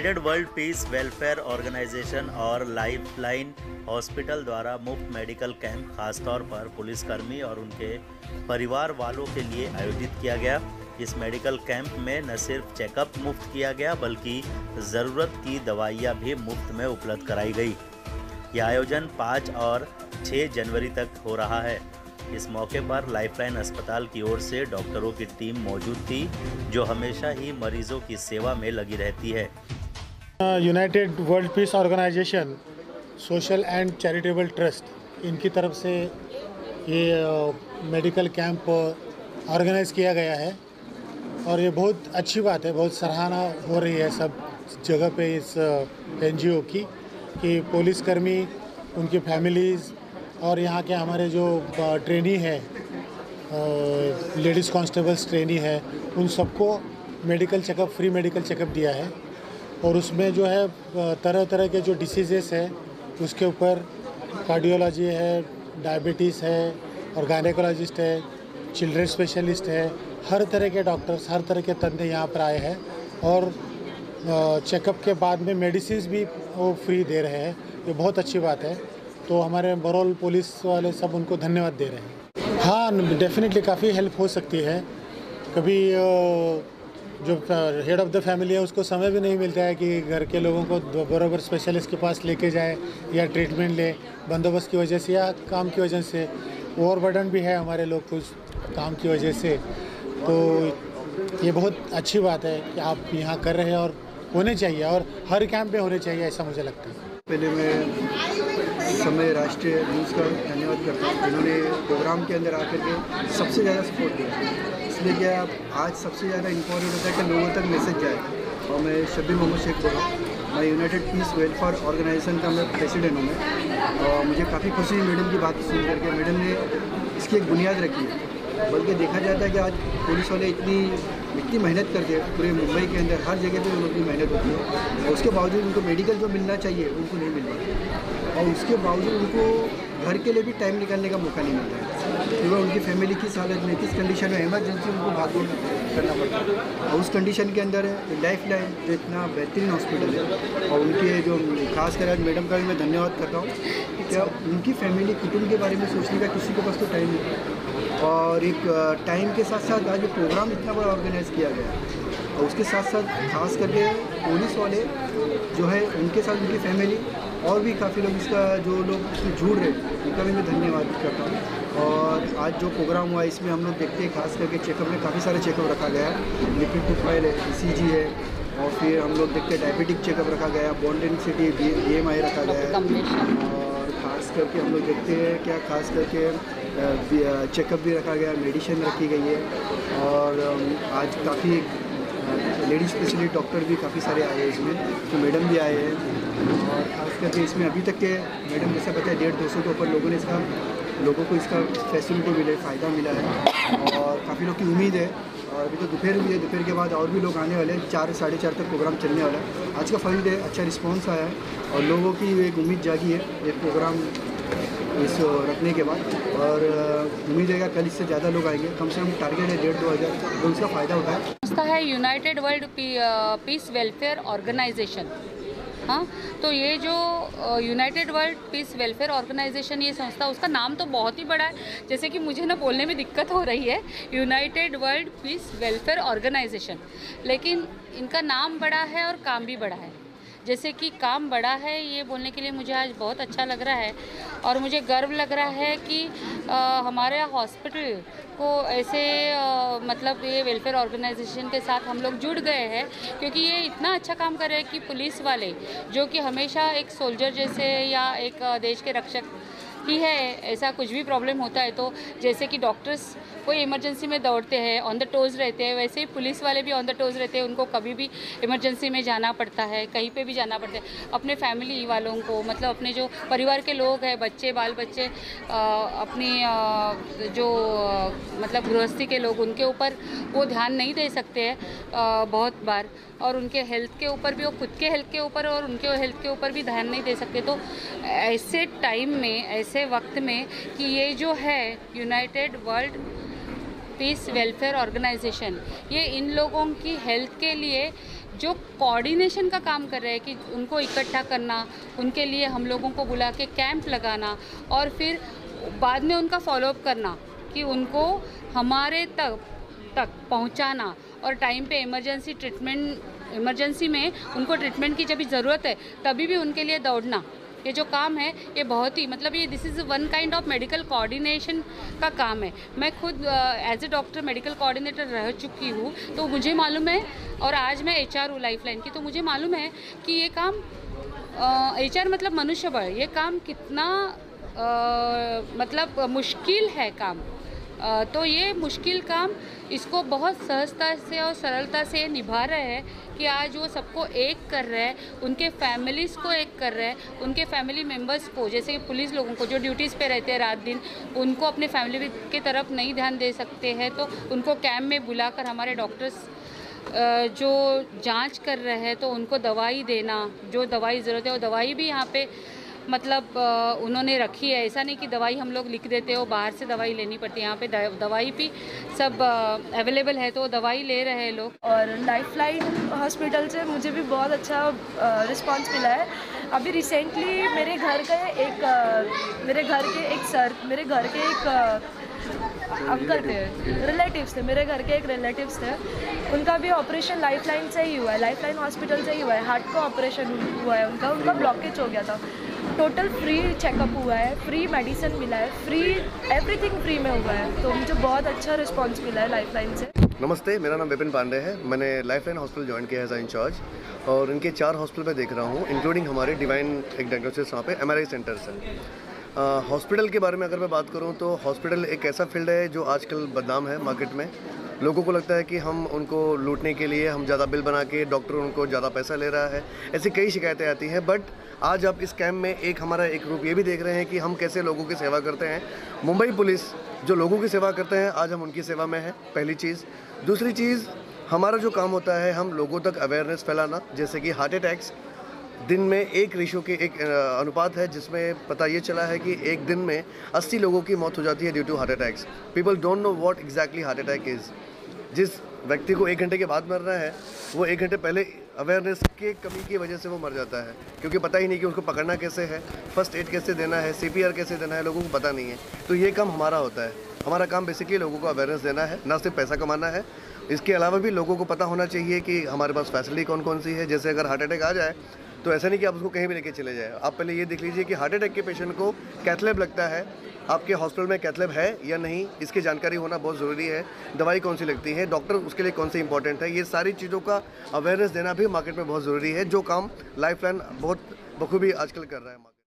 United World Peace Welfare Organisation और Life Line Hospital द्वारा मुफ़्त मेडिकल कैंप, खासतौर पर पुलिसकर्मी और उनके परिवार वालों के लिए आयोजित किया गया। इस मेडिकल कैंप में न सिर्फ़ चेकअप मुफ़्त किया गया, बल्कि ज़रूरत की दवाइयाँ भी मुफ़्त में उपलब्ध कराई गई। यह आयोजन 5 और 6 जनवरी तक हो रहा है। इस मौके पर लाइफलाइन अस्पताल की ओर से डॉक्टरों की टीम मौजूद थी, जो हमेशा ही मरीजों की सेवा में लगी रहती है। United World Peace Organisation social and charitable trust इनकी तरफ़ से ये मेडिकल कैंप ऑर्गेनाइज किया गया है। और ये बहुत अच्छी बात है, बहुत सराहना हो रही है सब जगह पे इस एनजीओ की, कि पुलिसकर्मी उनकी फैमिलीज़ और यहाँ के हमारे जो ट्रेनी है लेडीज़ कांस्टेबल्स ट्रेनी है, उन सबको medical checkup free medical checkup दिया है। और उसमें जो है तरह तरह के जो डिसीज़ेस है, उसके ऊपर कार्डियोलॉजी है डायबिटीज़ है, और गायनेकोलॉजिस्ट है चिल्ड्रेन स्पेशलिस्ट है, हर तरह के डॉक्टर्स हर तरह के तंदे यहाँ पर आए हैं। और चेकअप के बाद में मेडिसिन भी वो फ्री दे रहे हैं, ये बहुत अच्छी बात है। तो हमारे बरौल पुलिस वाले सब उनको धन्यवाद दे रहे हैं। हाँ डेफिनेटली काफ़ी हेल्प हो सकती है। कभी जो हेड ऑफ़ द फैमिली है, उसको समय भी नहीं मिलता है कि घर के लोगों को बराबर स्पेशलिस्ट के पास लेके जाए या ट्रीटमेंट ले, बंदोबस्त की वजह से या काम की वजह से। ओवर बर्डन भी है हमारे लोग कुछ काम की वजह से। तो ये बहुत अच्छी बात है कि आप यहाँ कर रहे हैं और होने चाहिए और हर कैंप में होने चाहिए, ऐसा मुझे लगता है। पहले मैं समय राष्ट्रीय न्यूज़ का धन्यवाद करता हूँ, जिन्होंने प्रोग्राम के अंदर आकर के सबसे ज़्यादा सपोर्ट दिया। इसलिए क्या आज सबसे ज़्यादा इम्पोर्टेंट होता है कि लोगों तक मैसेज जाए। और मैं शबी मोहम्मद शेख बोला मैं यूनाइटेड पीस वेलफेयर ऑर्गेनाइजेशन का मैं प्रेसिडेंट हूँ मैं। और मुझे काफ़ी खुशी मैडम की बात सुन करके मैडम ने इसकी एक बुनियाद रखी है। बल्कि देखा जाता है कि आज पुलिस वाले इतनी इतनी मेहनत करते हैं, पूरे मुंबई के अंदर, हर जगह पे उनकी मेहनत होती है। और उसके बावजूद उनको मेडिकल जो मिलना चाहिए, उनको नहीं मिल पाता और उसके बावजूद उनको घर के लिए भी टाइम निकालने का मौका नहीं मिलता है। क्योंकि उनकी फैमिली किस हालत में, किस कंडीशन में एमरजेंसी उनको भाग करना पड़ता है। और उस कंडीशन के अंदर लाइफ लाइन जो इतना बेहतरीन हॉस्पिटल है, और उनके जो खास कर मैडम का भी मैं धन्यवाद करता हूँ क्या उनकी फैमिली कुटुंब के बारे में सोचने का किसी के पास तो टाइम नहीं और एक टाइम के साथ साथ आज प्रोग्राम इतना बड़ा ऑर्गेनाइज़ किया गया और उसके साथ साथ खास करके पुलिस वाले जो है, उनके साथ उनकी फैमिली और भी काफ़ी लोग इसका जो लोग इसमें जुड़ रहे उनका भी मैं धन्यवाद करता हूँ। और आज जो प्रोग्राम हुआ इसमें हम लोग देखते हैं खास करके चेकअप में काफ़ी सारे चेकअप रखा गया है। लिपिड प्रोफ़ाइल है ई है और फिर हम लोग देखते हैं डायबिटिक चेकअप रखा गया bone density B M I रखा गया है। और ख़ास करके हम लोग देखते हैं क्या खास करके चेकअप भी रखा गया मेडिसिन रखी गई है। और आज काफ़ी लेडीज़ स्पेशलिस्ट डॉक्टर भी काफ़ी सारे आए हैं इसमें तो मैडम भी आए हैं। और ख़ास करके इसमें अभी तक के मैडम, जैसा बताया, डेढ़ दो सौ के ऊपर लोगों ने इसका, लोगों को इसका फैसिलिटी मिले, फ़ायदा मिला है। और काफ़ी लोग की उम्मीद है। और अभी तो दोपहर भी है, दोपहर के बाद और भी लोग आने वाले हैं। चार, साढ़े चार तक प्रोग्राम चलने वाला है। आज का फंड है अच्छा रिस्पॉन्स आया है। और लोगों की एक उम्मीद जागी है, ये प्रोग्राम इस रखने के बाद। और उम्मीद है कल इससे ज़्यादा लोग आएँगे। कम से कम टारगेट है डेढ़ दो हज़ार तो इसका फ़ायदा उठाए संस्था है United World Peace Welfare Organisation हाँ तो ये जो United World Peace Welfare Organisation ये संस्था, उसका नाम तो बहुत ही बड़ा है। जैसे कि मुझे ना बोलने में दिक्कत हो रही है। United World Peace Welfare Organisation लेकिन इनका नाम बड़ा है और काम भी बड़ा है। जैसे कि काम बड़ा है ये बोलने के लिए मुझे आज बहुत अच्छा लग रहा है और मुझे गर्व लग रहा है कि हमारे हॉस्पिटल को ऐसे आ, मतलब ये वेलफेयर ऑर्गेनाइजेशन के साथ हम लोग जुड़ गए हैं क्योंकि ये इतना अच्छा काम कर रहे हैं कि पुलिस वाले जो कि हमेशा एक सोल्जर जैसे या एक देश के रक्षक ही है, ऐसा कुछ भी प्रॉब्लम होता है तो जैसे कि डॉक्टर्स कोई इमरजेंसी में दौड़ते हैं ऑन द टोज़ रहते हैं, वैसे ही पुलिस वाले भी ऑन द टोज़ रहते हैं, उनको कभी भी इमरजेंसी में जाना पड़ता है, कहीं पे भी जाना पड़ता है। अपने फैमिली वालों को मतलब अपने जो परिवार के लोग हैं, बच्चे बाल बच्चे अपनी जो मतलब गृहस्थी के लोग, उनके ऊपर वो ध्यान नहीं दे सकते हैं बहुत बार। और उनके हेल्थ के ऊपर भी, वो खुद के हेल्थ के ऊपर और उनके हेल्थ के ऊपर भी ध्यान नहीं दे सकते। तो ऐसे टाइम में ऐसे वक्त में कि ये जो है United World Peace Welfare Organisation ये इन लोगों की हेल्थ के लिए जो कोऑर्डिनेशन का काम कर रहे हैं कि उनको इकट्ठा करना, उनके लिए हम लोगों को बुला के कैंप लगाना और फिर बाद में उनका फॉलोअप करना कि उनको हमारे तक तक पहुंचाना और टाइम पे इमरजेंसी ट्रीटमेंट इमरजेंसी में उनको ट्रीटमेंट की जब ज़रूरत है, तभी भी उनके लिए दौड़ना। ये जो काम है ये बहुत ही मतलब ये this is one kind of medical coordination का काम है। मैं खुद as a doctor medical coordinator रह चुकी हूँ तो मुझे मालूम है और आज मैं एच आर हूँ लाइफ लाइन की तो मुझे मालूम है कि ये काम एच आर मतलब मनुष्य बल ये काम कितना आ, मतलब मुश्किल है काम। तो ये मुश्किल काम इसको बहुत सहजता से और सरलता से निभा रहे हैं कि आज वो सबको एक कर रहे हैं, उनके फैमिलीज़ को एक कर रहे हैं, उनके फैमिली मेंबर्स को। जैसे कि पुलिस लोगों को जो ड्यूटीज़ पे रहते हैं रात दिन, उनको अपने फैमिली के तरफ़ नहीं ध्यान दे सकते हैं तो उनको कैम्प में बुलाकर हमारे डॉक्टर्स जो जाँच कर रहे हैं तो उनको दवाई देना, जो दवाई ज़रूरत है, वो दवाई भी यहाँ पे मतलब उन्होंने रखी है। ऐसा नहीं कि दवाई हम लोग लिख देते हो बाहर से दवाई लेनी पड़ती है। यहाँ पे दवाई भी सब अवेलेबल है तो दवाई ले रहे हैं लोग। और लाइफ लाइन हॉस्पिटल से मुझे भी बहुत अच्छा रिस्पांस मिला है। अभी रिसेंटली मेरे घर का एक मेरे घर के एक सर, मेरे घर के एक अंकल थे रिलेटिव्स थे, मेरे घर के एक रिलेटिव्स थे। उनका भी ऑपरेशन लाइफ लाइन से ही हुआ है लाइफ लाइन हॉस्पिटल से ही हुआ है हार्ट का ऑपरेशन हुआ है उनका उनका ब्लॉकेज हो गया था। टोटल फ्री चेकअप हुआ है फ्री मेडिसिन मिला है फ्री एवरीथिंग फ्री में हुआ है। तो मुझे बहुत अच्छा रिस्पॉन्स मिला है लाइफ लाइन से। नमस्ते, मेरा नाम विपिन पांडे है। मैंने लाइफ लाइन हॉस्पिटल ज्वाइन किया है एज इंचार्ज और इनके चार हॉस्पिटल में देख रहा हूँ इंक्लूडिंग हमारे डिवाइन एक डायग्नोसिस वहाँ पे एम सेंटर से। हॉस्पिटल के बारे में अगर मैं बात करूँ तो हॉस्पिटल एक ऐसा फ़ील्ड है जो आजकल बदनाम है मार्केट में। लोगों को लगता है कि हम उनको लूटने के लिए, हम ज़्यादा बिल बना के, डॉक्टर उनको ज़्यादा पैसा ले रहा है, ऐसी कई शिकायतें आती हैं। बट आज आप इस कैम्प में एक हमारा एक रूप ये भी देख रहे हैं कि हम कैसे लोगों की सेवा करते हैं। मुंबई पुलिस जो लोगों की सेवा करते हैं, आज हम उनकी सेवा में हैं, पहली चीज़। दूसरी चीज़, हमारा जो काम होता है, हम लोगों तक अवेयरनेस फैलाना, जैसे कि हार्ट अटैक्स। दिन में एक रेशो के एक अनुपात है, जिसमें पता ये चला है कि एक दिन में 80 लोगों की मौत हो जाती है due to heart attacks people don't know what exactly heart attack is जिस व्यक्ति को एक घंटे के बाद मरना है, वो एक घंटे पहले अवेयरनेस के कमी की वजह से वो मर जाता है, क्योंकि पता ही नहीं कि उसको पकड़ना कैसे है फ़र्स्ट एड कैसे देना है सीपीआर कैसे देना है, लोगों को पता नहीं है। तो ये काम हमारा होता है। हमारा काम बेसिकली लोगों को अवेयरनेस देना है, ना सिर्फ़ पैसा कमाना है। इसके अलावा भी लोगों को पता होना चाहिए कि हमारे पास फैसिलिटी कौन कौन सी है, जैसे अगर हार्ट अटैक आ जाए तो ऐसा नहीं कि आप उसको कहीं भी लेके चले जाए। आप पहले ये देख लीजिए कि हार्ट अटैक के पेशेंट को कैथलेब लगता है। आपके हॉस्पिटल में कैथलेब है या नहीं, इसकी जानकारी होना बहुत ज़रूरी है। दवाई कौन सी लगती है, डॉक्टर उसके लिए कौन सी इंपॉर्टेंट है, ये सारी चीज़ों का अवेयरनेस देना भी मार्केट में बहुत ज़रूरी है, जो काम लाइफ बहुत बखूबी आजकल कर रहा है।